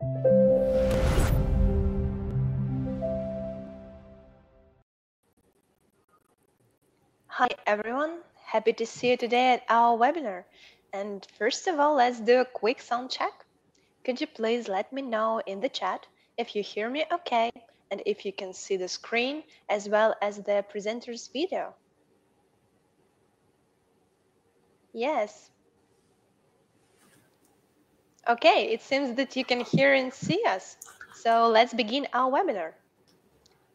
Hi everyone, happy to see you today at our webinar. And first of all, let's do a quick sound check. Could you please let me know in the chat if you hear me okay and if you can see the screen as well as the presenter's video? Yes. Okay, it seems that you can hear and see us. So let's begin our webinar.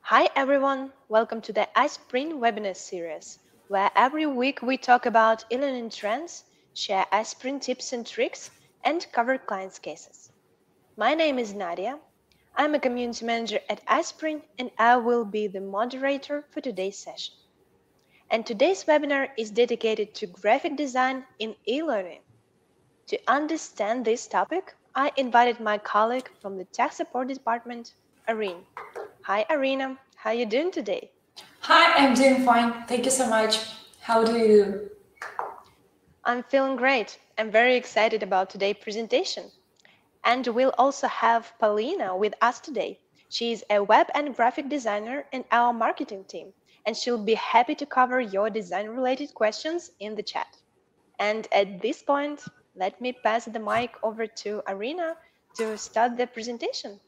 Hi everyone, welcome to the iSpring webinar series, where every week we talk about e-learning trends, share iSpring tips and tricks, and cover clients' cases. My name is Nadia. I'm a community manager at iSpring, and I will be the moderator for today's session. And today's webinar is dedicated to graphic design in e-learning. To understand this topic, I invited my colleague from the tech support department, Irene. Hi, Irina. How are you doing today? Hi, I'm doing fine. Thank you so much. How do you do? I'm feeling great. I'm very excited about today's presentation. And we'll also have Paulina with us today. She is a web and graphic designer in our marketing team, and she'll be happy to cover your design-related questions in the chat. And at this point, let me pass the mic over to Irina to start the presentation.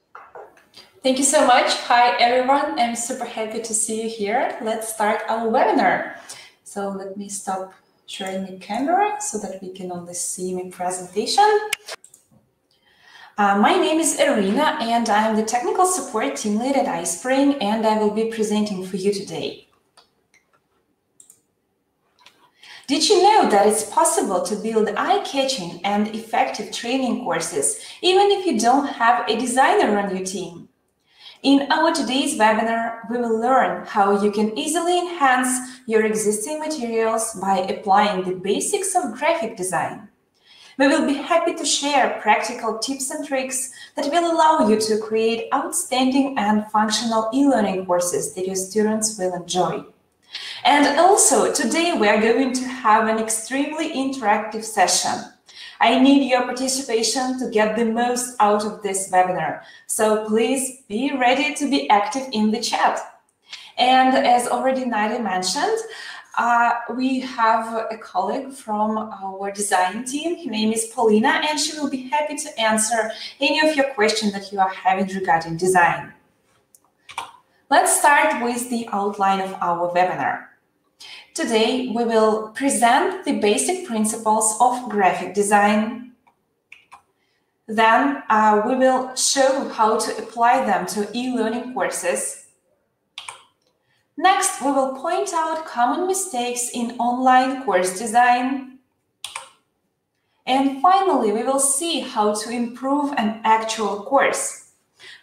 Thank you so much. Hi, everyone. I'm super happy to see you here. Let's start our webinar. So let me stop sharing the camera so that we can only see my presentation. Uh, my name is Irina, and I'm the technical support team lead at iSpring, and I will be presenting for you today. Did you know that it's possible to build eye-catching and effective training courses even if you don't have a designer on your team? In our today's webinar, we will learn how you can easily enhance your existing materials by applying the basics of graphic design. We will be happy to share practical tips and tricks that will allow you to create outstanding and functional e-learning courses that your students will enjoy. And also, today we are going to have an extremely interactive session I need your participation to get the most out of this webinar. So please be ready to be active in the chat. And as already Nadia mentioned, uh, we have a colleague from our design team. Her name is Paulina, and she will be happy to answer any of your questions that you are having regarding design. Let's start with the outline of our webinar. Today, we will present the basic principles of graphic design. Then uh, we will show how to apply them to e-learning courses. Next, we will point out common mistakes in online course design. And finally, we will see how to improve an actual course.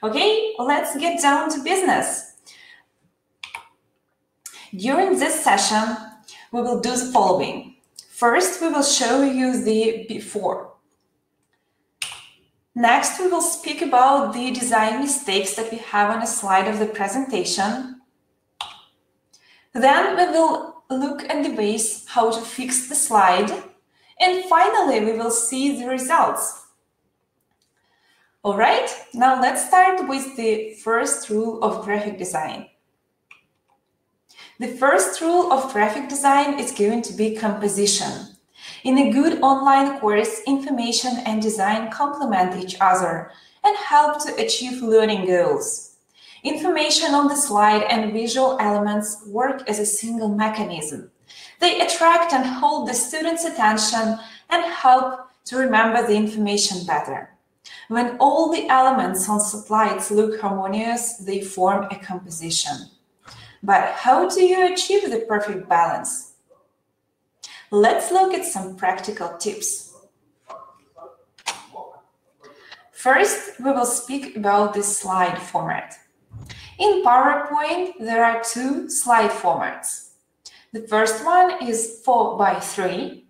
Okay, let's get down to business. During this session, we will do the following. First, we will show you the before. Next, we will speak about the design mistakes that we have on a slide of the presentation. Then we will look at the ways how to fix the slide. And finally, we will see the results. All right, now let's start with the first rule of graphic design. The first rule of graphic design is going to be composition. In a good online course, information and design complement each other and help to achieve learning goals. Information on the slide and visual elements work as a single mechanism. They attract and hold the student's attention and help to remember the information better. When all the elements on slides look harmonious, they form a composition. But how do you achieve the perfect balance? Let's look at some practical tips. First, we will speak about the slide format. In PowerPoint, there are two slide formats. The first one is 4 by 3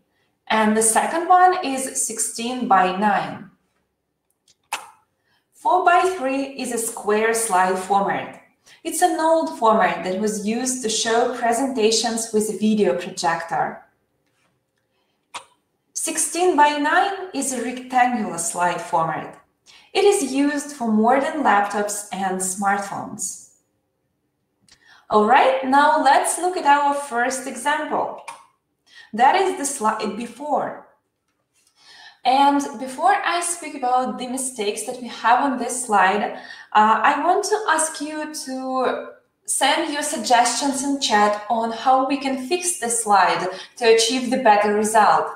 and the second one is 16 by 9. 4 by 3 is a square slide format it's an old format that was used to show presentations with a video projector. 16 by 9 is a rectangular slide format. It is used for modern laptops and smartphones. All right, now let's look at our first example. That is the slide before. And before I speak about the mistakes that we have on this slide, uh, I want to ask you to send your suggestions in chat on how we can fix this slide to achieve the better result.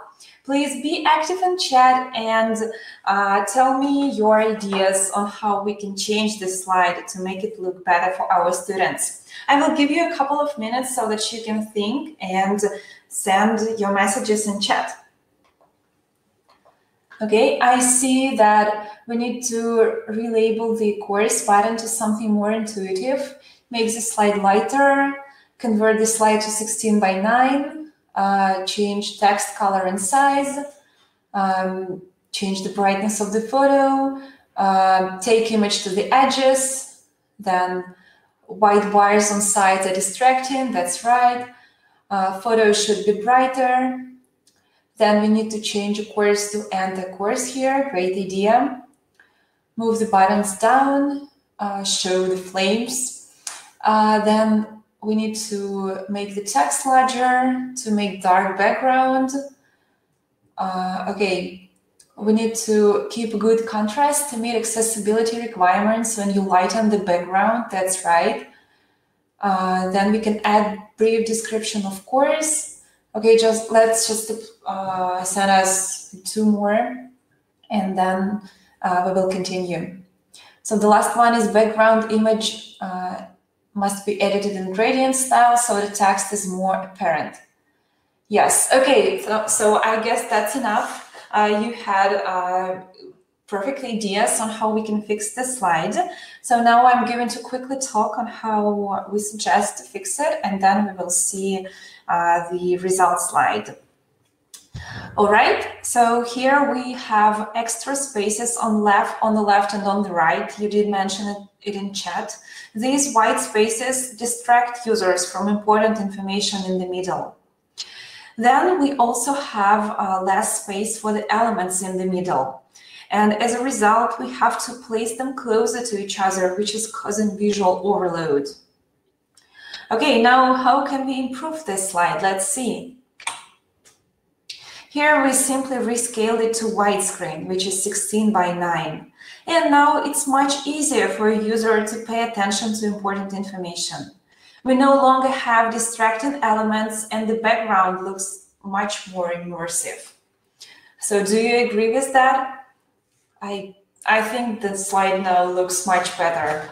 Please be active in chat and uh, tell me your ideas on how we can change this slide to make it look better for our students. I will give you a couple of minutes so that you can think and send your messages in chat. Okay, I see that we need to relabel the course button to something more intuitive, make the slide lighter, convert the slide to 16 by 9, uh, change text color and size, um, change the brightness of the photo, uh, take image to the edges, then white wires on sides are distracting, that's right. Uh, photo should be brighter, then we need to change a course to end the course here. Great idea. Move the buttons down, uh, show the flames. Uh, then we need to make the text larger to make dark background. Uh, okay, we need to keep good contrast to meet accessibility requirements when you lighten the background, that's right. Uh, then we can add brief description of course Okay, just let's just uh, send us two more and then uh, we will continue. So the last one is background image uh, must be edited in gradient style so the text is more apparent. Yes, okay, so, so I guess that's enough. Uh, you had uh, perfect ideas on how we can fix the slide. So now I'm going to quickly talk on how we suggest to fix it and then we will see uh, the result slide. All right, so here we have extra spaces on left, on the left and on the right. You did mention it in chat. These white spaces distract users from important information in the middle. Then we also have uh, less space for the elements in the middle. And as a result, we have to place them closer to each other, which is causing visual overload. Okay, now how can we improve this slide? Let's see. Here we simply rescaled it to widescreen, which is 16 by 9. And now it's much easier for a user to pay attention to important information. We no longer have distracting elements and the background looks much more immersive. So do you agree with that? I, I think the slide now looks much better.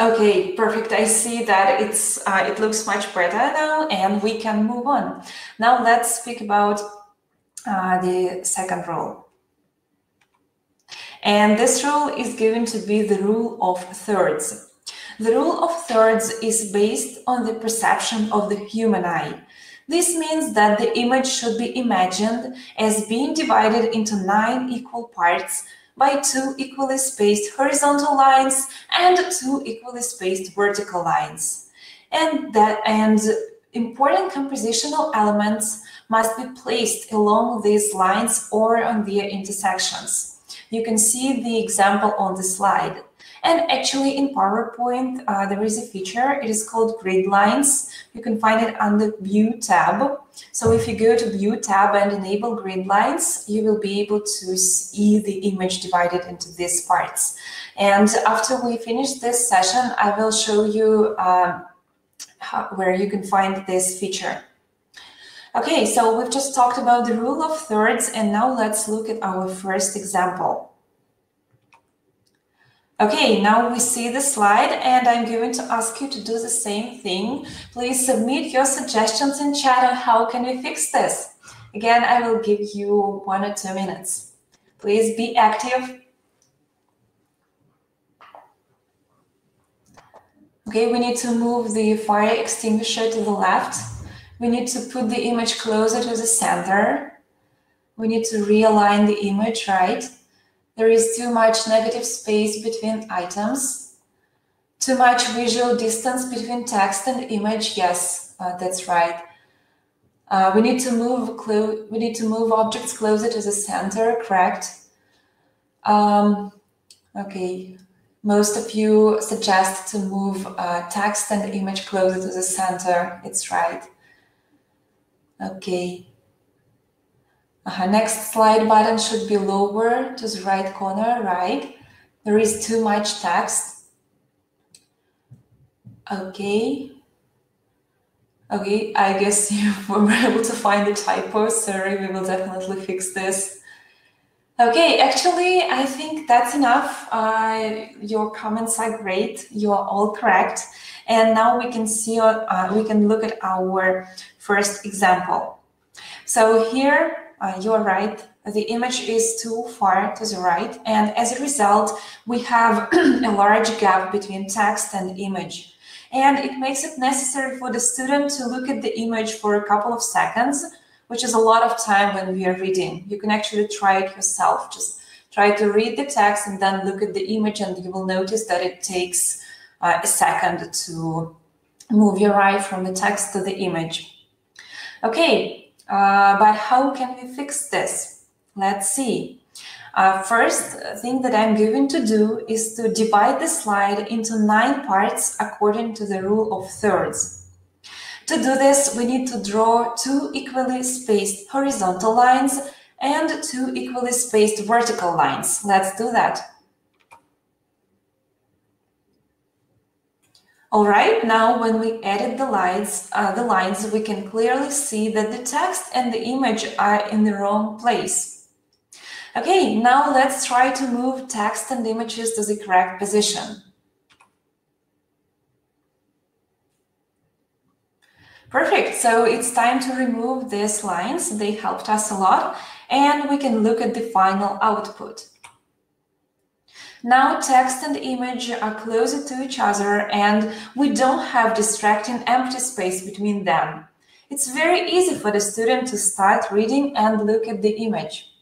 Okay, perfect. I see that it's uh, it looks much better now, and we can move on. Now let's speak about uh, the second rule. And this rule is going to be the rule of thirds. The rule of thirds is based on the perception of the human eye. This means that the image should be imagined as being divided into nine equal parts by two equally spaced horizontal lines and two equally spaced vertical lines. And that and important compositional elements must be placed along these lines or on their intersections. You can see the example on the slide. And actually in PowerPoint, uh, there is a feature, it is called grid lines. You can find it under View tab. So if you go to View tab and enable grid lines, you will be able to see the image divided into these parts. And after we finish this session, I will show you um, how, where you can find this feature. Okay, so we've just talked about the rule of thirds, and now let's look at our first example. Okay, now we see the slide and I'm going to ask you to do the same thing. Please submit your suggestions in chat on how can we fix this. Again, I will give you one or two minutes. Please be active. Okay, we need to move the fire extinguisher to the left. We need to put the image closer to the center. We need to realign the image, right? There is too much negative space between items. Too much visual distance between text and image. Yes, uh, that's right. Uh, we need to move we need to move objects closer to the center, correct? Um, okay, most of you suggest to move uh, text and image closer to the center. It's right. Okay. Uh, next slide button should be lower to the right corner, right? There is too much text. Okay. Okay, I guess you were able to find the typo. Sorry, we will definitely fix this. Okay, actually, I think that's enough. Uh, your comments are great. You are all correct. And now we can see, uh, we can look at our first example. So here, uh, you're right. The image is too far to the right. And as a result, we have a large gap between text and image. And it makes it necessary for the student to look at the image for a couple of seconds which is a lot of time when we are reading. You can actually try it yourself. Just try to read the text and then look at the image, and you will notice that it takes uh, a second to move your eye from the text to the image. Okay, uh, but how can we fix this? Let's see. Uh, first thing that I'm going to do is to divide the slide into nine parts according to the rule of thirds. To do this, we need to draw two equally spaced horizontal lines and two equally spaced vertical lines. Let's do that. All right, now when we edit the lines, uh, the lines, we can clearly see that the text and the image are in the wrong place. Okay, now let's try to move text and images to the correct position. Perfect. So it's time to remove these lines. They helped us a lot. And we can look at the final output. Now text and image are closer to each other and we don't have distracting empty space between them. It's very easy for the student to start reading and look at the image.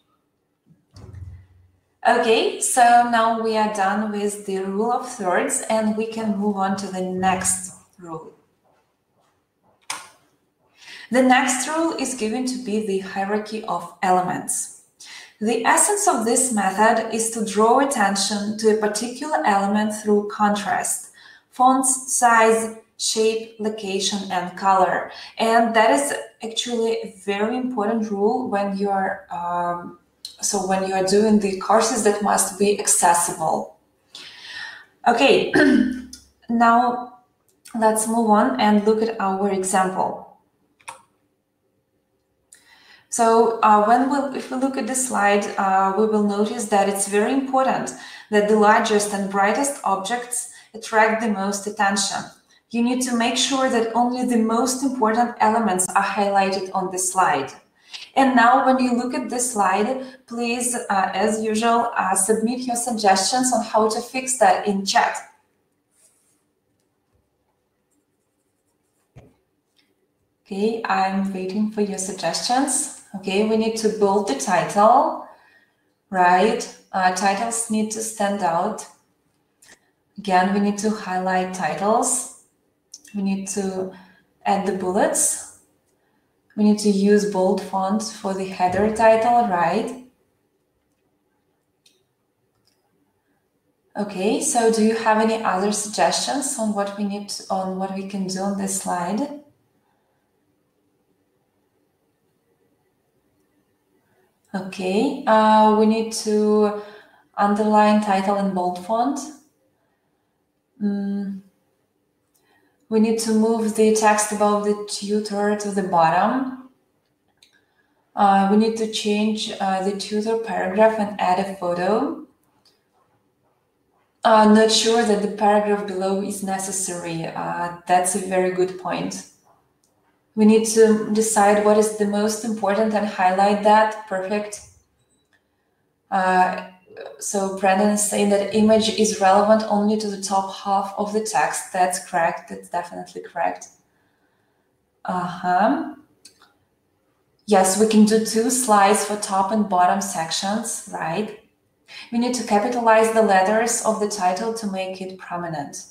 Okay, so now we are done with the rule of thirds and we can move on to the next rule. The next rule is given to be the hierarchy of elements. The essence of this method is to draw attention to a particular element through contrast, font size, shape, location, and color. And that is actually a very important rule when you are um, so when you are doing the courses that must be accessible. Okay, now let's move on and look at our example. So uh, when we, if we look at this slide, uh, we will notice that it's very important that the largest and brightest objects attract the most attention. You need to make sure that only the most important elements are highlighted on the slide. And now when you look at this slide, please, uh, as usual, uh, submit your suggestions on how to fix that in chat. Okay, I'm waiting for your suggestions. Okay, we need to build the title, right? Uh, titles need to stand out. Again, we need to highlight titles. We need to add the bullets. We need to use bold font for the header title, right? Okay, so do you have any other suggestions on what we need to, on what we can do on this slide? Okay, uh, we need to underline title in bold font. Mm. We need to move the text above the tutor to the bottom. Uh, we need to change uh, the tutor paragraph and add a photo. Uh, not sure that the paragraph below is necessary. Uh, that's a very good point we need to decide what is the most important and highlight that. Perfect. Uh, so Brandon is saying that image is relevant only to the top half of the text. That's correct. That's definitely correct. Uh-huh. Yes, we can do two slides for top and bottom sections, right? We need to capitalize the letters of the title to make it prominent.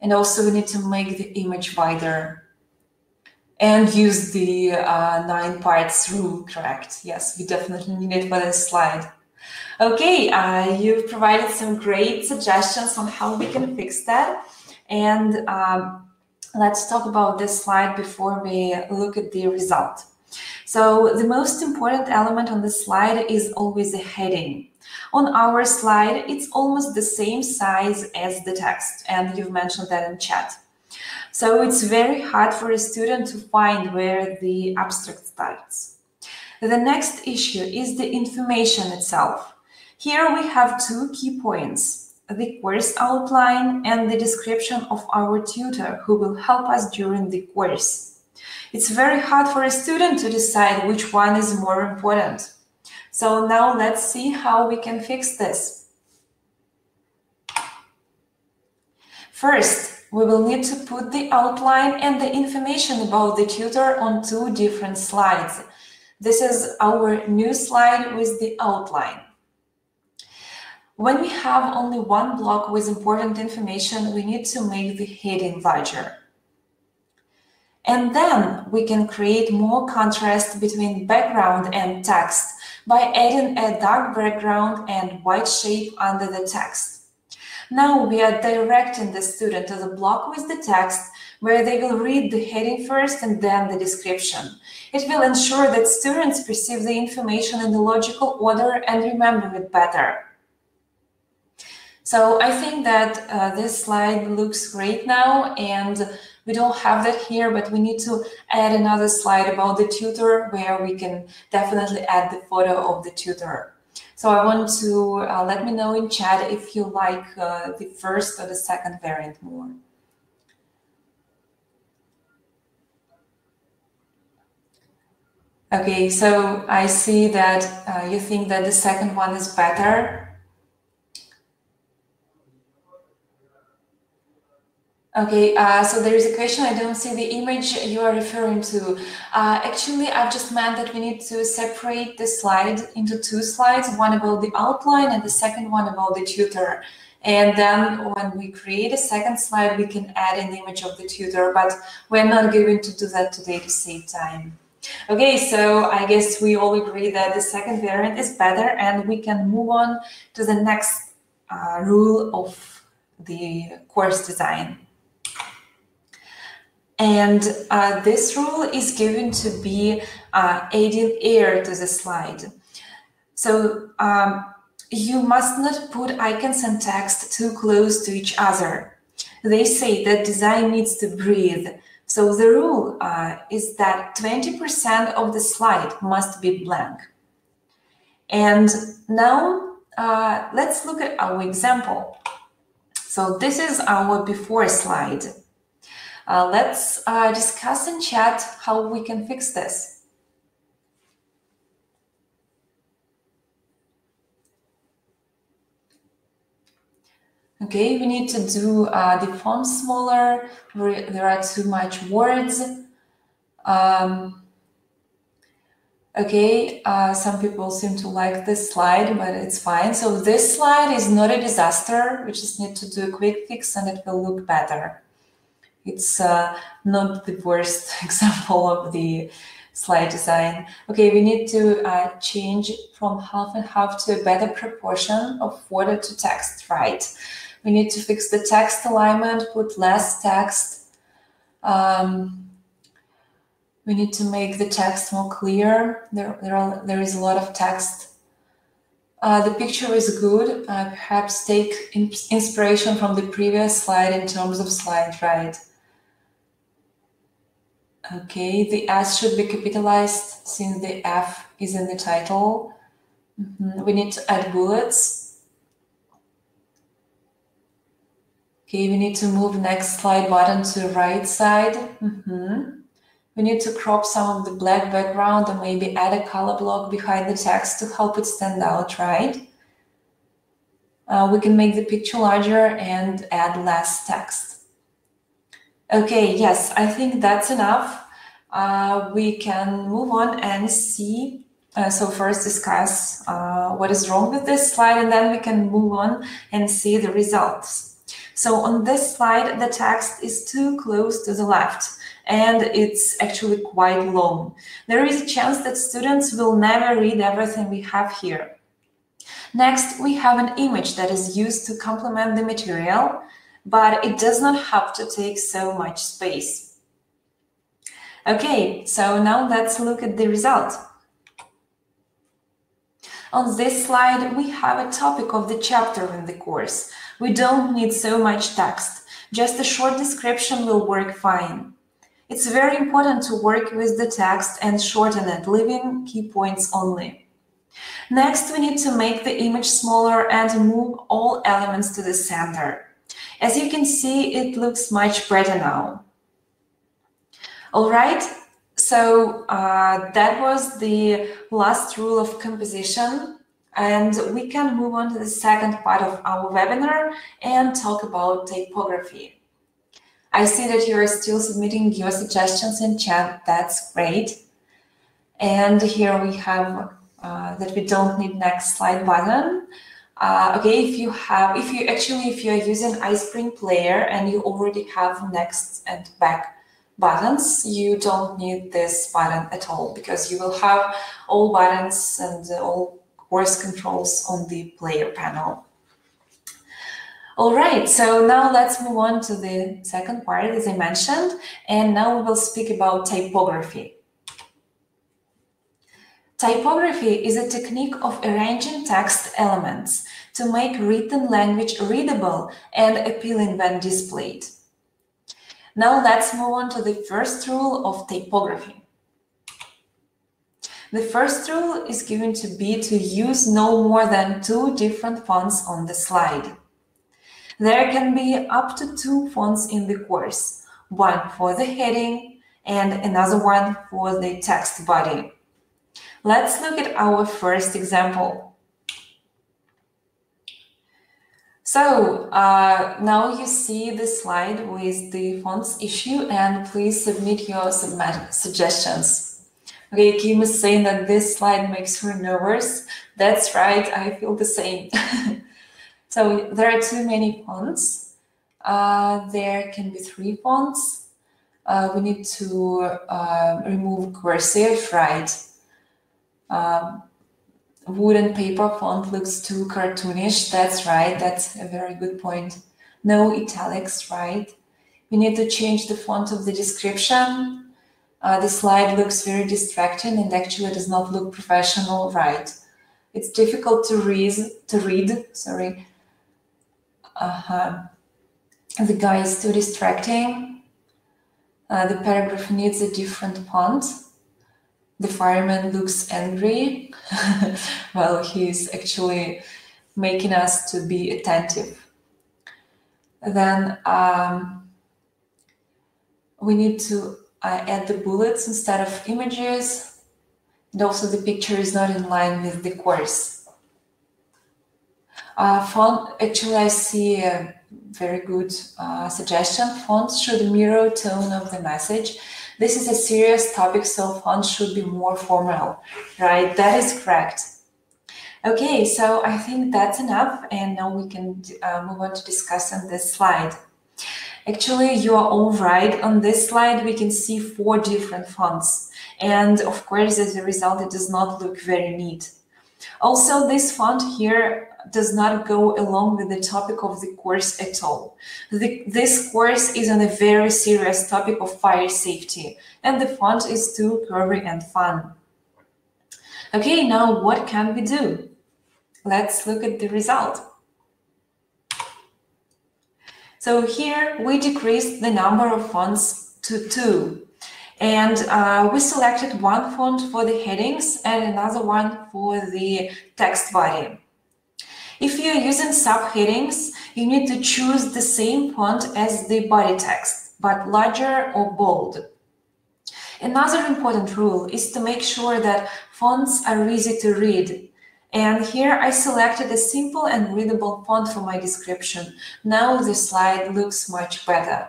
And also we need to make the image wider and use the uh, nine parts rule, correct? Yes, we definitely need it for this slide. Okay, uh, you've provided some great suggestions on how we can fix that. And um, let's talk about this slide before we look at the result. So the most important element on the slide is always a heading. On our slide, it's almost the same size as the text, and you've mentioned that in chat. So it's very hard for a student to find where the abstract starts. The next issue is the information itself. Here we have two key points, the course outline and the description of our tutor who will help us during the course. It's very hard for a student to decide which one is more important. So now let's see how we can fix this. First, we will need to put the outline and the information about the tutor on two different slides. This is our new slide with the outline. When we have only one block with important information, we need to make the heading larger. And then we can create more contrast between background and text by adding a dark background and white shape under the text. Now we are directing the student to the block with the text where they will read the heading first and then the description. It will ensure that students perceive the information in the logical order and remember it better. So I think that uh, this slide looks great now and we don't have that here, but we need to add another slide about the tutor where we can definitely add the photo of the tutor. So I want to uh, let me know in chat if you like uh, the first or the second variant more. Okay, so I see that uh, you think that the second one is better. Okay, uh, so there is a question. I don't see the image you are referring to. Uh, actually, I've just meant that we need to separate the slide into two slides, one about the outline and the second one about the tutor. And then when we create a second slide, we can add an image of the tutor, but we're not going to do that today to save time. Okay, so I guess we all agree that the second variant is better and we can move on to the next uh, rule of the course design. And uh, this rule is given to be uh, adding air to the slide. So um, you must not put icons and text too close to each other. They say that design needs to breathe. So the rule uh, is that 20% of the slide must be blank. And now uh, let's look at our example. So this is our before slide. Uh, let's uh, discuss in chat how we can fix this. Okay, we need to do uh, the font smaller. There are too much words. Um, okay, uh, some people seem to like this slide, but it's fine. So this slide is not a disaster. We just need to do a quick fix and it will look better it's uh, not the worst example of the slide design. Okay, we need to uh, change from half and half to a better proportion of water to text, right? We need to fix the text alignment, put less text. Um, we need to make the text more clear. There, there, are, there is a lot of text. Uh, the picture is good. Uh, perhaps take in inspiration from the previous slide in terms of slide, right? Okay, the S should be capitalized since the F is in the title. Mm -hmm. We need to add bullets. Okay, we need to move next slide button to the right side. Mm -hmm. We need to crop some of the black background and maybe add a color block behind the text to help it stand out, right? Uh, we can make the picture larger and add less text. Okay, yes, I think that's enough. Uh, we can move on and see. Uh, so first discuss uh, what is wrong with this slide and then we can move on and see the results. So on this slide, the text is too close to the left and it's actually quite long. There is a chance that students will never read everything we have here. Next, we have an image that is used to complement the material, but it does not have to take so much space. Okay, so now let's look at the result. On this slide, we have a topic of the chapter in the course. We don't need so much text. Just a short description will work fine. It's very important to work with the text and shorten it, leaving key points only. Next, we need to make the image smaller and move all elements to the center. As you can see, it looks much better now. All right, so uh, that was the last rule of composition. And we can move on to the second part of our webinar and talk about typography. I see that you are still submitting your suggestions in chat. That's great. And here we have uh, that we don't need next slide button. Uh, okay, if you have, if you actually, if you're using iSpring Player and you already have next and back buttons, you don't need this button at all because you will have all buttons and all course controls on the player panel. All right, so now let's move on to the second part, as I mentioned, and now we will speak about typography. Typography is a technique of arranging text elements to make written language readable and appealing when displayed. Now let's move on to the first rule of typography. The first rule is given to be to use no more than two different fonts on the slide. There can be up to two fonts in the course, one for the heading and another one for the text body. Let's look at our first example. So uh, now you see the slide with the fonts issue and please submit your suggestions. Okay, Kim is saying that this slide makes her nervous. That's right, I feel the same. so there are too many fonts. Uh, there can be three fonts. Uh, we need to uh, remove cursive, right? Wood and paper font looks too cartoonish. That's right, that's a very good point. No italics, right? We need to change the font of the description uh, the slide looks very distracting and actually does not look professional, right? It's difficult to read, to read, sorry. Uh-huh. The guy is too distracting. Uh, the paragraph needs a different font. The fireman looks angry. well, he's actually making us to be attentive. Then um, we need to I add the bullets instead of images. And also the picture is not in line with the course. Uh, font, actually I see a very good uh, suggestion. Fonts should mirror tone of the message. This is a serious topic, so fonts should be more formal, right? That is correct. Okay, so I think that's enough, and now we can uh, move on to discuss on this slide. Actually, you are all right. On this slide, we can see four different fonts. And of course, as a result, it does not look very neat. Also, this font here does not go along with the topic of the course at all. The, this course is on a very serious topic of fire safety, and the font is too curvy and fun. Okay, now what can we do? Let's look at the result. So here we decreased the number of fonts to two. And uh, we selected one font for the headings and another one for the text body. If you're using subheadings, you need to choose the same font as the body text, but larger or bold. Another important rule is to make sure that fonts are easy to read and here I selected a simple and readable font for my description. Now the slide looks much better.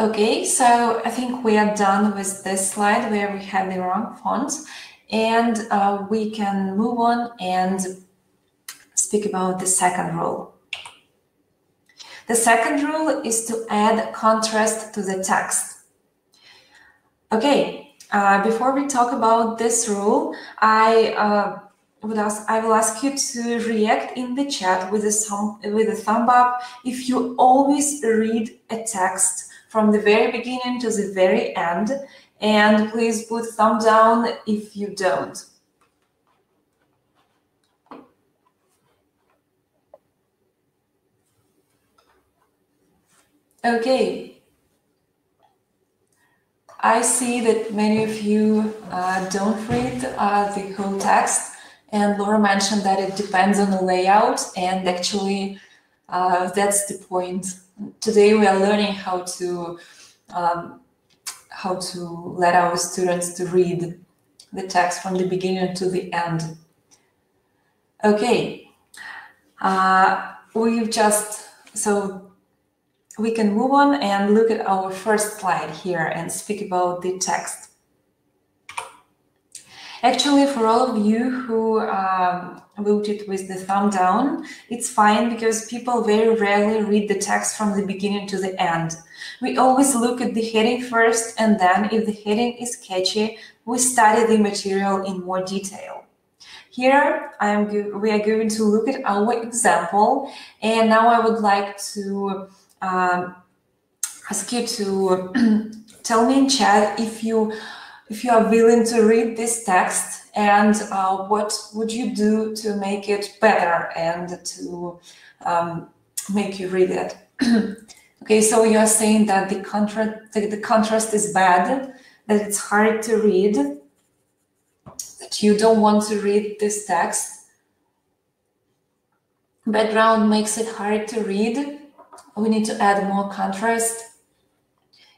Okay, so I think we are done with this slide where we had the wrong font and uh, we can move on and speak about the second rule. The second rule is to add contrast to the text. Okay, uh, before we talk about this rule, I uh, would ask, I will ask you to react in the chat with a thumb, with a thumb up if you always read a text from the very beginning to the very end, and please put thumb down if you don't. Okay. I see that many of you uh, don't read uh, the whole text, and Laura mentioned that it depends on the layout, and actually, uh, that's the point. Today, we are learning how to um, how to let our students to read the text from the beginning to the end. Okay, uh, we've just so we can move on and look at our first slide here and speak about the text. Actually, for all of you who um, voted with the thumb down, it's fine because people very rarely read the text from the beginning to the end. We always look at the heading first, and then if the heading is catchy, we study the material in more detail. Here, I am we are going to look at our example, and now I would like to um, ask you to tell me in chat if you if you are willing to read this text and uh, what would you do to make it better and to um, make you read it. okay, so you are saying that the contrast the, the contrast is bad, that it's hard to read, that you don't want to read this text. Background makes it hard to read we need to add more contrast.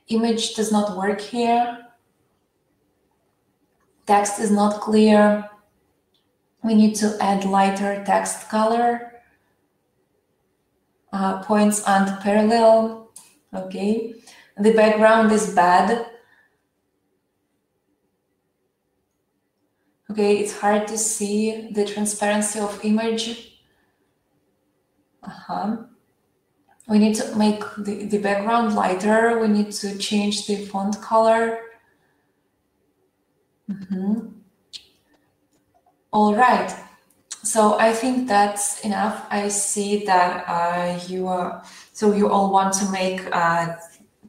Image does not work here. Text is not clear. We need to add lighter text color. Uh, points aren't parallel. Okay. The background is bad. Okay, it's hard to see the transparency of image. Uh-huh. We need to make the, the background lighter. We need to change the font color. Mm -hmm. All right. So I think that's enough. I see that uh, you are, so you all want to make, uh,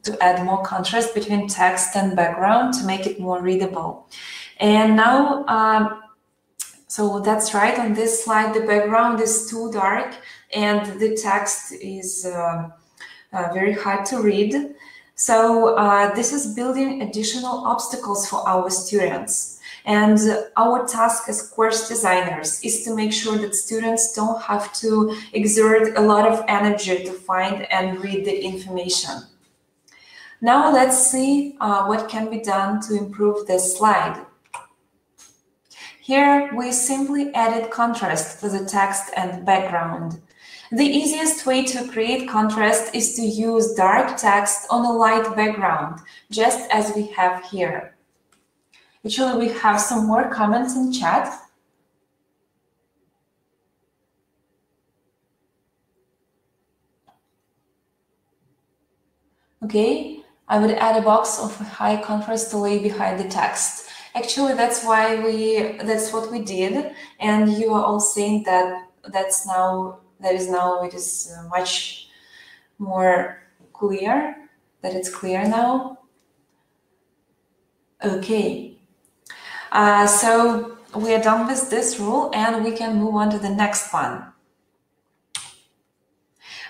to add more contrast between text and background to make it more readable. And now, um, so that's right. On this slide, the background is too dark and the text is uh, uh, very hard to read. So uh, this is building additional obstacles for our students. And our task as course designers is to make sure that students don't have to exert a lot of energy to find and read the information. Now let's see uh, what can be done to improve this slide. Here, we simply added contrast to the text and background. The easiest way to create contrast is to use dark text on a light background, just as we have here. Actually, we have some more comments in chat. Okay, I would add a box of high contrast to lay behind the text. Actually, that's why we, that's what we did. And you are all saying that that's now, that is now, it is uh, much more clear, that it's clear now. Okay. Uh, so we are done with this rule and we can move on to the next one.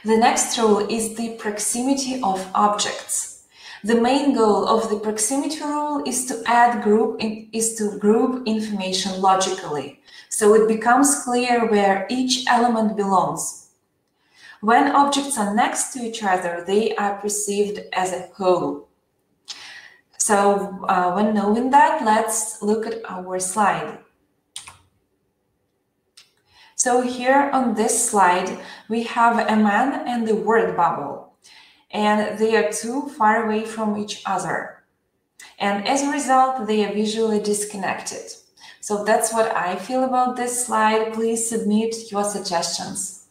The next rule is the proximity of objects. The main goal of the proximity rule is to add group in, is to group information logically, so it becomes clear where each element belongs. When objects are next to each other, they are perceived as a whole. So uh, when knowing that, let's look at our slide. So here on this slide, we have a man and the word bubble and they are too far away from each other. And as a result, they are visually disconnected. So that's what I feel about this slide. Please submit your suggestions.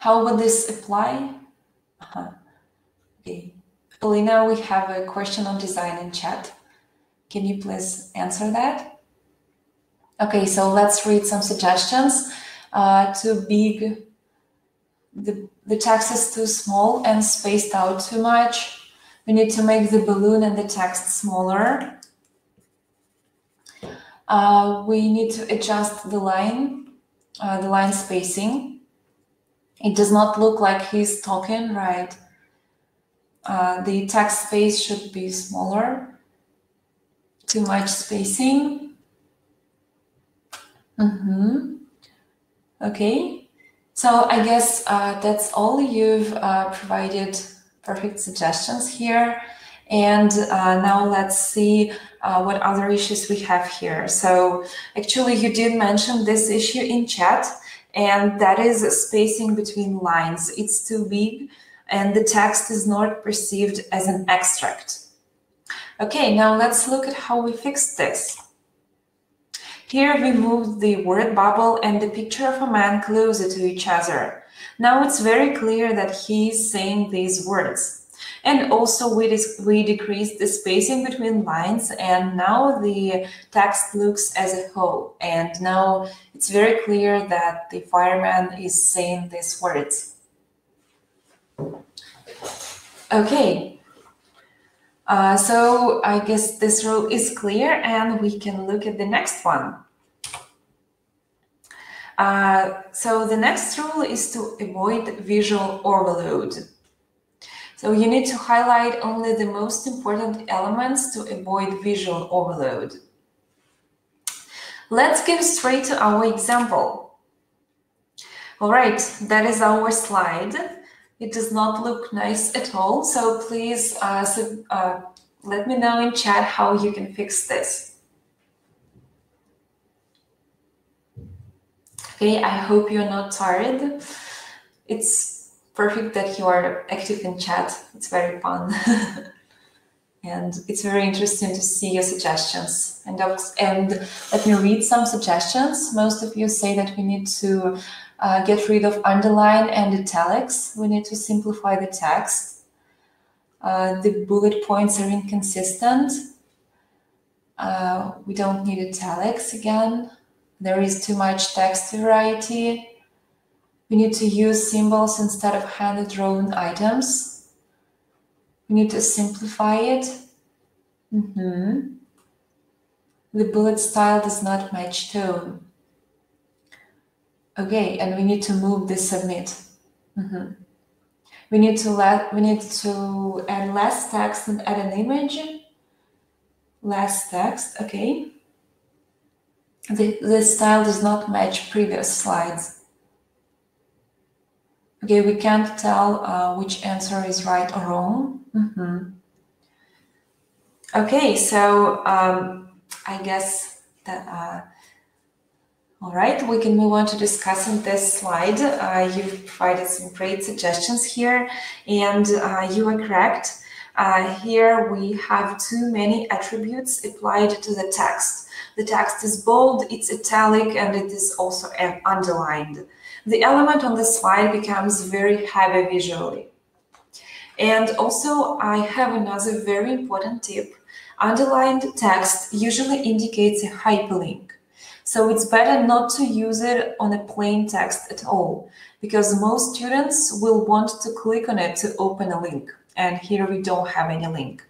How would this apply? Uh -huh. Okay. Polina, we have a question on design in chat. Can you please answer that? Okay, so let's read some suggestions. Uh, too big, the, the text is too small and spaced out too much. We need to make the balloon and the text smaller. Uh, we need to adjust the line, uh, the line spacing. It does not look like he's talking, right? Uh, the text space should be smaller. Too much spacing. Mm-hmm. Okay. So I guess uh, that's all. You've uh, provided perfect suggestions here. And uh, now let's see uh, what other issues we have here. So actually you did mention this issue in chat and that is spacing between lines. It's too big and the text is not perceived as an extract. Okay, now let's look at how we fix this. Here we moved the word bubble and the picture of a man closer to each other. Now it's very clear that he's saying these words. And also we, we decreased the spacing between lines and now the text looks as a whole. And now it's very clear that the fireman is saying these words. Okay, uh, so I guess this rule is clear and we can look at the next one. Uh, so the next rule is to avoid visual overload. So you need to highlight only the most important elements to avoid visual overload. Let's get straight to our example. All right, that is our slide. It does not look nice at all. So please uh, so, uh, let me know in chat how you can fix this. Okay, I hope you're not tired. It's perfect that you are active in chat. It's very fun. and it's very interesting to see your suggestions. And, and let me read some suggestions. Most of you say that we need to uh, get rid of underline and italics. We need to simplify the text. Uh, the bullet points are inconsistent. Uh, we don't need italics again. There is too much text variety. We need to use symbols instead of hand-drawn items. We need to simplify it. Mm -hmm. The bullet style does not match tone. Okay, and we need to move the submit. Mm -hmm. We need to let we need to add less text and add an image. Less text, okay. The, style does not match previous slides. Okay, we can't tell uh, which answer is right or wrong. Mm -hmm. Okay, so um, I guess that, uh, all right, we can move on to discussing this slide. Uh, you've provided some great suggestions here, and uh, you are correct. Uh, here we have too many attributes applied to the text. The text is bold, it's italic, and it is also underlined the element on the slide becomes very heavy visually. And also I have another very important tip. Underlined text usually indicates a hyperlink. So it's better not to use it on a plain text at all, because most students will want to click on it to open a link. And here we don't have any link.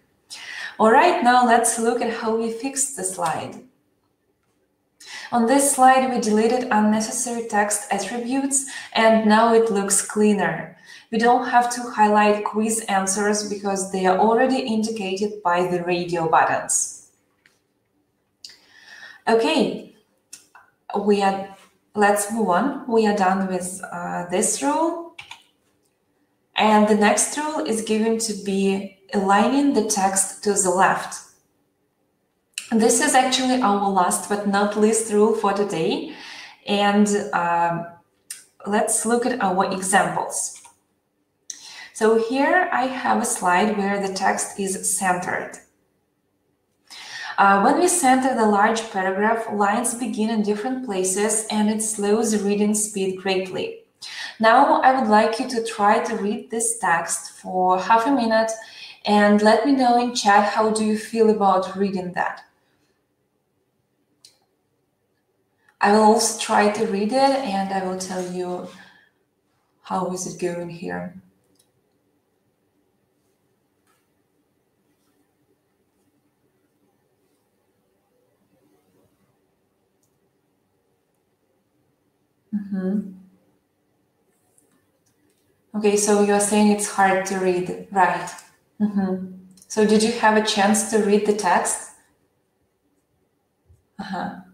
All right, now let's look at how we fix the slide. On this slide, we deleted unnecessary text attributes and now it looks cleaner. We don't have to highlight quiz answers because they are already indicated by the radio buttons. Okay, we are, let's move on. We are done with uh, this rule. And the next rule is given to be aligning the text to the left. This is actually our last but not least rule for today. And um, let's look at our examples. So here I have a slide where the text is centered. Uh, when we center the large paragraph, lines begin in different places and it slows reading speed greatly. Now I would like you to try to read this text for half a minute and let me know in chat how do you feel about reading that. I will also try to read it and I will tell you how is it going here. Mm -hmm. Okay, so you're saying it's hard to read, right? Mm -hmm. So did you have a chance to read the text? Uh-huh.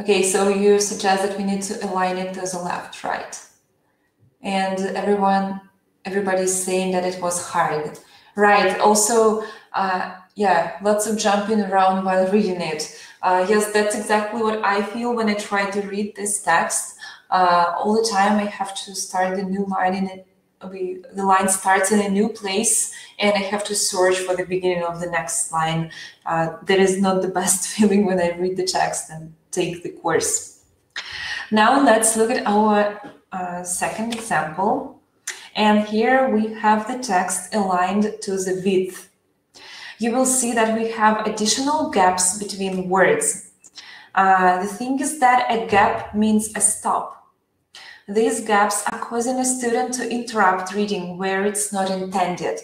Okay, so you suggest that we need to align it to the left, right? And everyone, everybody's saying that it was hard. Right, also, uh, yeah, lots of jumping around while reading it. Uh, yes, that's exactly what I feel when I try to read this text. Uh, all the time I have to start a new line in it. We, the line starts in a new place and I have to search for the beginning of the next line. Uh, that is not the best feeling when I read the text and take the course. Now let's look at our uh, second example. And here we have the text aligned to the width. You will see that we have additional gaps between words. Uh, the thing is that a gap means a stop. These gaps are causing a student to interrupt reading where it's not intended.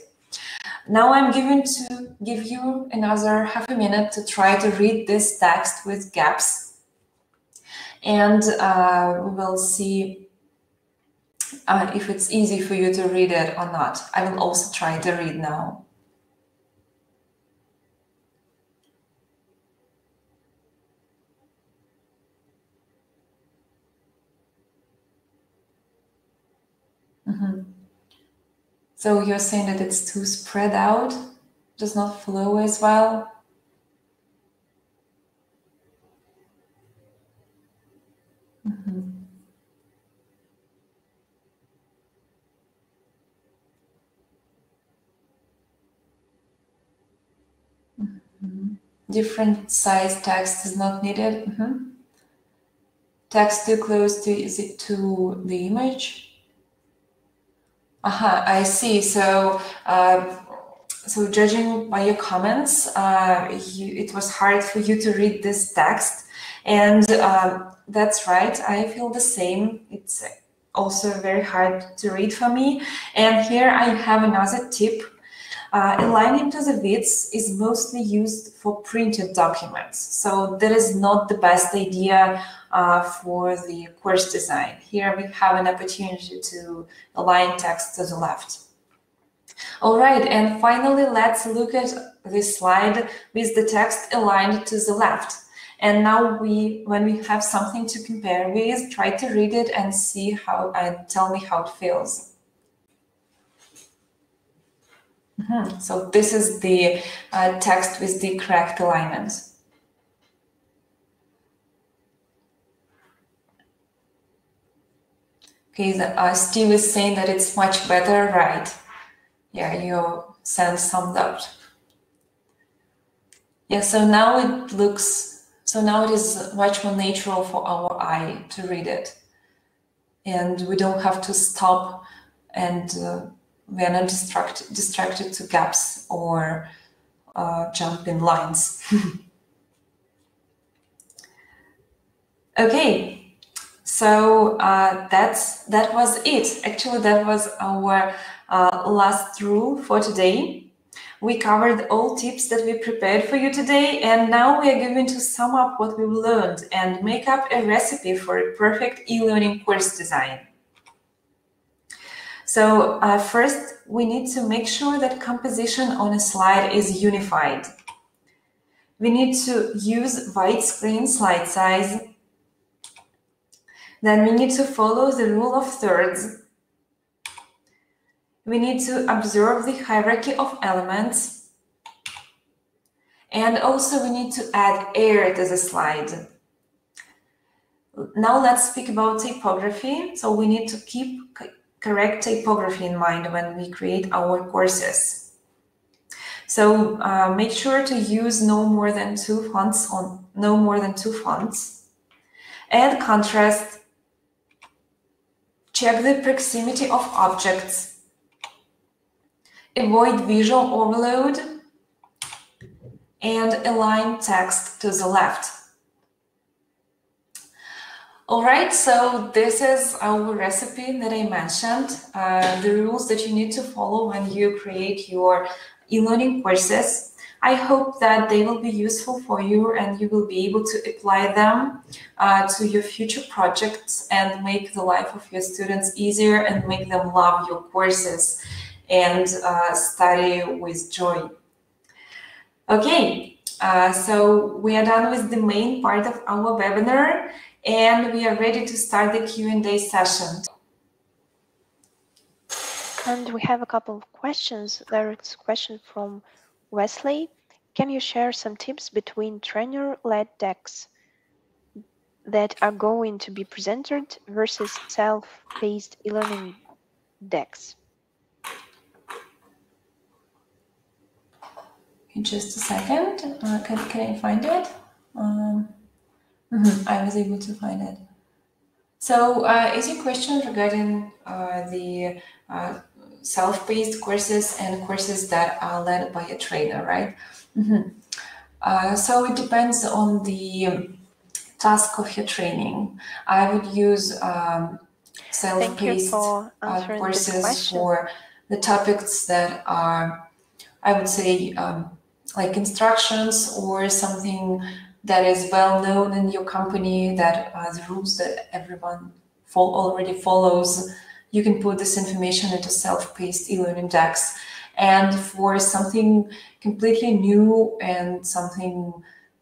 Now I'm going to give you another half a minute to try to read this text with gaps. And uh, we will see uh, if it's easy for you to read it or not. I will also try to read now. Mm-hmm. So you're saying that it's too spread out, does not flow as well. Different size text is not needed. Mm-hmm. Text too close to is it to the image? Uh-huh, I see. So, uh, so judging by your comments, uh, you, it was hard for you to read this text, and uh, that's right. I feel the same. It's also very hard to read for me. And here I have another tip. Uh, aligning to the widths is mostly used for printed documents. So that is not the best idea uh, for the course design. Here we have an opportunity to align text to the left. All right, and finally, let's look at this slide with the text aligned to the left. And now we, when we have something to compare with, try to read it and see how, and tell me how it feels. Mm -hmm. So this is the uh, text with the correct alignment. Okay, the, uh, Steve is saying that it's much better, right? Yeah, you send some doubt. Yeah, so now it looks, so now it is much more natural for our eye to read it. And we don't have to stop and uh, we are not distracted, distracted to gaps or uh, jump in lines. okay, so uh, that's that was it. Actually, that was our uh, last rule for today. We covered all tips that we prepared for you today, and now we are going to sum up what we learned and make up a recipe for a perfect e-learning course design. So uh, first, we need to make sure that composition on a slide is unified. We need to use widescreen slide size then we need to follow the rule of thirds. We need to observe the hierarchy of elements. And also we need to add air to the slide. Now let's speak about typography. So we need to keep correct typography in mind when we create our courses. So uh, make sure to use no more than two fonts on no more than two fonts. Add contrast check the proximity of objects, avoid visual overload, and align text to the left. All right, so this is our recipe that I mentioned, uh, the rules that you need to follow when you create your e-learning courses. I hope that they will be useful for you and you will be able to apply them uh, to your future projects and make the life of your students easier and make them love your courses and uh, study with joy. Okay, uh, so we are done with the main part of our webinar and we are ready to start the Q&A session. And we have a couple of questions. There's a question from Wesley. Can you share some tips between trainer-led decks that are going to be presented versus self-paced e-learning decks? In just a second, uh, can, can I find it? Um, Mm-hmm. I was able to find it. So, uh, is your question regarding uh, the uh, self-paced courses and courses that are led by a trainer, right? Mm-hmm. Uh, so it depends on the task of your training. I would use um, self-paced uh, courses for the topics that are, I would say, um, like instructions or something that is well known in your company, that uh, the rules that everyone already follows, you can put this information into self-paced e-learning decks. And for something completely new and something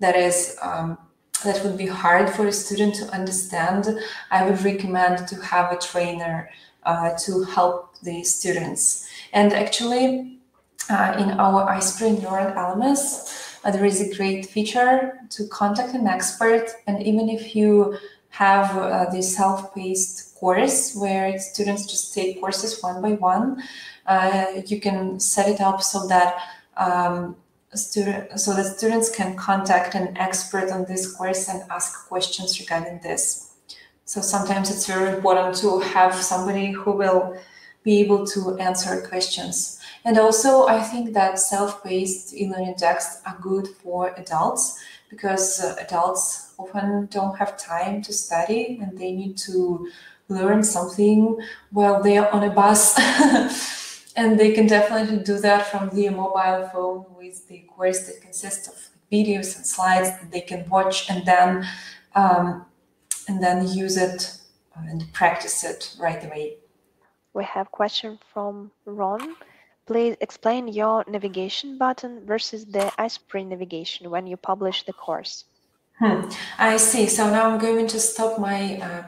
that is um, that would be hard for a student to understand, I would recommend to have a trainer uh, to help the students. And actually, uh, in our iSpring LMS, uh, there is a great feature to contact an expert. And even if you have uh, this self-paced course where students just take courses one by one, uh, you can set it up so that um, student, so that students can contact an expert on this course and ask questions regarding this. So sometimes it's very important to have somebody who will be able to answer questions. And also, I think that self-paced e-learning texts are good for adults because uh, adults often don't have time to study and they need to learn something while they are on a bus. and they can definitely do that from their mobile phone with the course that consists of videos and slides that they can watch and then um, and then use it and practice it right away. We have question from Ron. Please explain your navigation button versus the iSpring navigation when you publish the course. Hmm. I see. So now I'm going to stop my uh,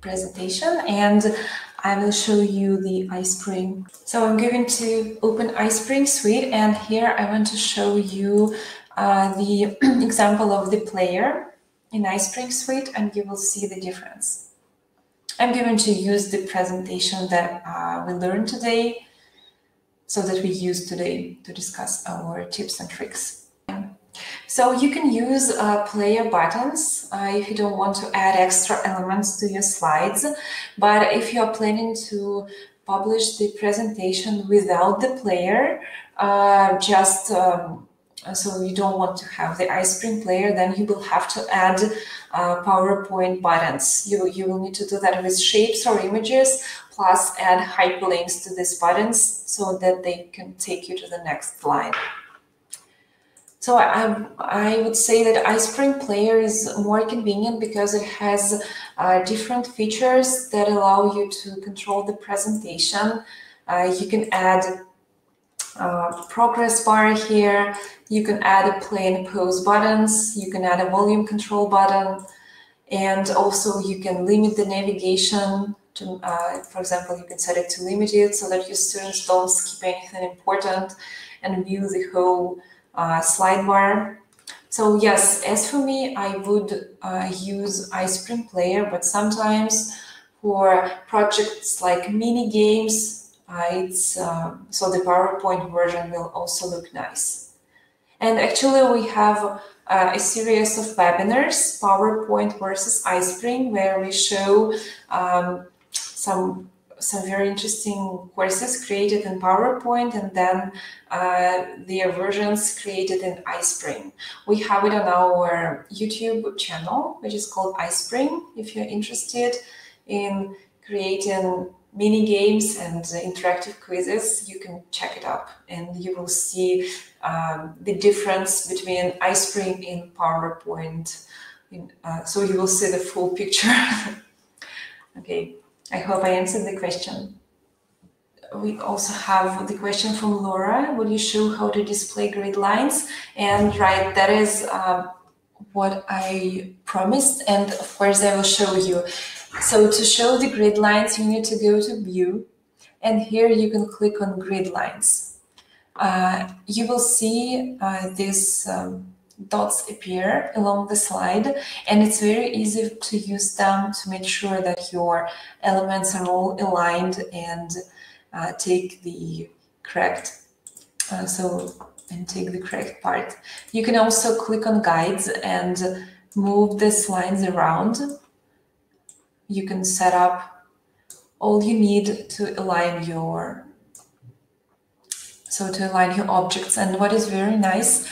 presentation and I will show you the iSpring. So I'm going to open iSpring Suite and here I want to show you uh, the example of the player in iSpring Suite and you will see the difference. I'm going to use the presentation that uh, we learned today so that we use today to discuss our tips and tricks. So you can use uh, player buttons uh, if you don't want to add extra elements to your slides. But if you're planning to publish the presentation without the player, uh, just um, so you don't want to have the iSpring player, then you will have to add uh, PowerPoint buttons. You, you will need to do that with shapes or images plus add hyperlinks to these buttons so that they can take you to the next slide. So I, I would say that iSpring Player is more convenient because it has uh, different features that allow you to control the presentation. Uh, you can add uh, progress bar here. You can add a play and pause buttons. You can add a volume control button. And also you can limit the navigation to, uh, for example, you can set it to limited so that your students don't skip anything important and view the whole uh, slide bar. So yes, as for me, I would uh, use iSpring Player, but sometimes for projects like mini games, uh, it's uh, so the PowerPoint version will also look nice. And actually, we have uh, a series of webinars, PowerPoint versus iSpring, where we show um, some some very interesting courses created in PowerPoint and then uh, their versions created in iSpring. We have it on our YouTube channel, which is called iSpring. If you're interested in creating mini games and interactive quizzes, you can check it up and you will see um, the difference between iSpring in PowerPoint. In, uh, so you will see the full picture. okay. I hope I answered the question. We also have the question from Laura. Will you show how to display grid lines? And right, that is uh, what I promised. And of course, I will show you. So to show the grid lines, you need to go to view. And here you can click on grid lines. Uh, you will see uh, this um, dots appear along the slide and it's very easy to use them to make sure that your elements are all aligned and uh, take the correct uh, so and take the correct part. You can also click on guides and move these lines around. You can set up all you need to align your so to align your objects and what is very nice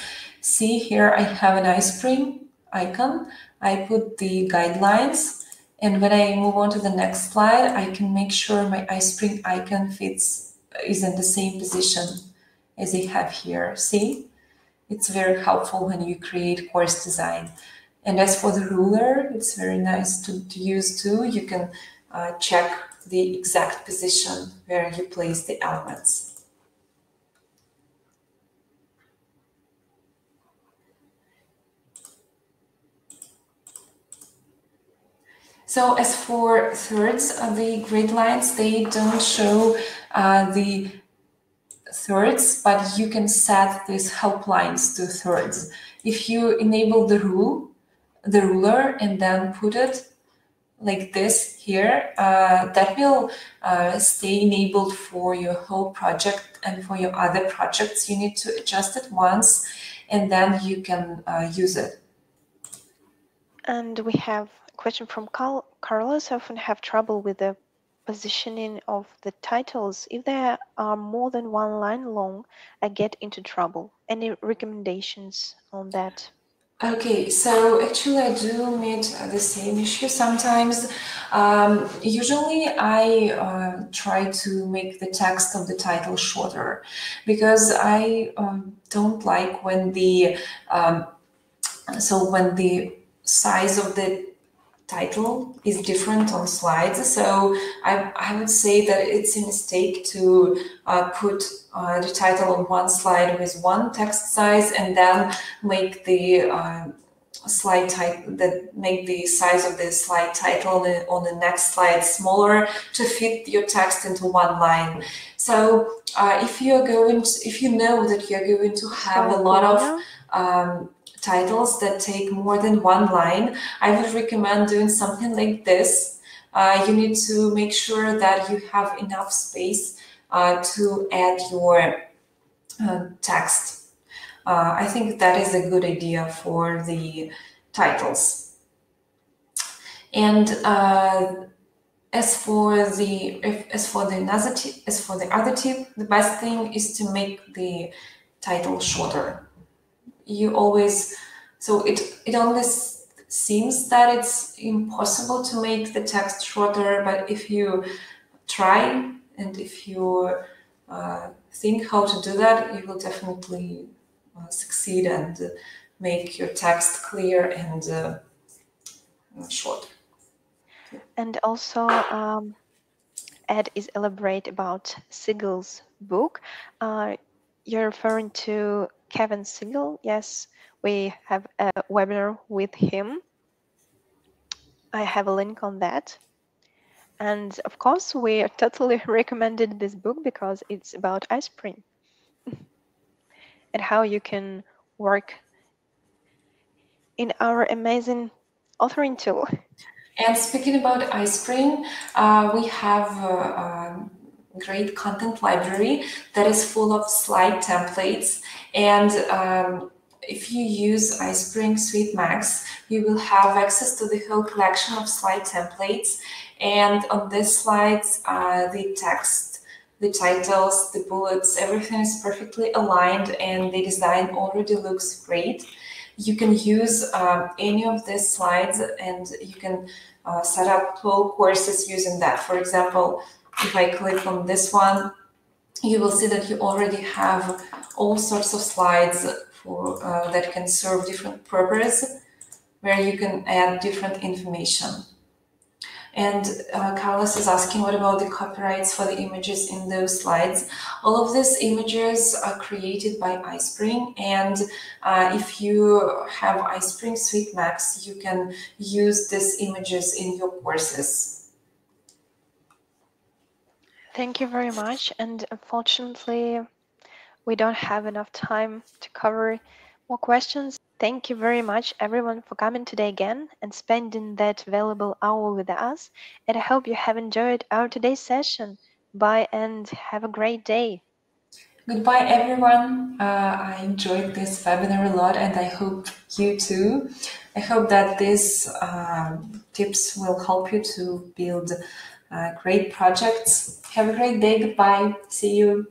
See here, I have an iSpring icon. I put the guidelines and when I move on to the next slide, I can make sure my iSpring icon fits, is in the same position as I have here. See, it's very helpful when you create course design. And as for the ruler, it's very nice to, to use too. You can uh, check the exact position where you place the elements. So as for thirds, uh, the grid lines, they don't show uh, the thirds, but you can set these help lines to thirds. If you enable the rule, the ruler, and then put it like this here, uh, that will uh, stay enabled for your whole project and for your other projects. You need to adjust it once and then you can uh, use it. And we have question from Carl. Carlos I often have trouble with the positioning of the titles. If they are more than one line long, I get into trouble. Any recommendations on that? Okay, so actually I do meet the same issue sometimes. Um, usually I uh, try to make the text of the title shorter because I um, don't like when the um, so when the size of the title is different on slides. So I, I would say that it's a mistake to uh, put uh, the title on one slide with one text size and then make the uh, slide type that make the size of the slide title on the on the, next slide smaller to fit your text into one line. So uh, if you're going to, if you know that you're going to have a lot of um, titles that take more than one line, I would recommend doing something like this. Uh, you need to make sure that you have enough space uh, to add your uh, text. Uh, I think that is a good idea for the titles. And uh, as for the if, as for the another tip, as for the other tip, the best thing is to make the title shorter you always so it it only seems that it's impossible to make the text shorter but if you try and if you uh, think how to do that you will definitely uh, succeed and uh, make your text clear and uh, short. And also um, ed is elaborate about Siegel's book. Uh, you're referring to Kevin Siegel. Yes, we have a webinar with him. I have a link on that. And of course, we totally recommended this book because it's about iSpring and how you can work in our amazing authoring tool. And speaking about iSpring, uh, we have uh, um, great content library that is full of slide templates. And um, if you use iSpring Suite Max, you will have access to the whole collection of slide templates. And on this slides, uh, the text, the titles, the bullets, everything is perfectly aligned and the design already looks great. You can use um, any of these slides and you can uh, set up 12 courses using that. For example, if I click on this one, you will see that you already have all sorts of slides for uh, that can serve different purposes where you can add different information. And uh, Carlos is asking, what about the copyrights for the images in those slides? All of these images are created by iSpring. And uh, if you have iSpring Suite Max, you can use these images in your courses. Thank you very much. And unfortunately, we don't have enough time to cover more questions. Thank you very much, everyone, for coming today again and spending that valuable hour with us. And I hope you have enjoyed our today's session. Bye and have a great day. Goodbye, everyone. Uh, I enjoyed this webinar a lot and I hope you too. I hope that these um, tips will help you to build uh, great projects. Have a great day. Goodbye. See you.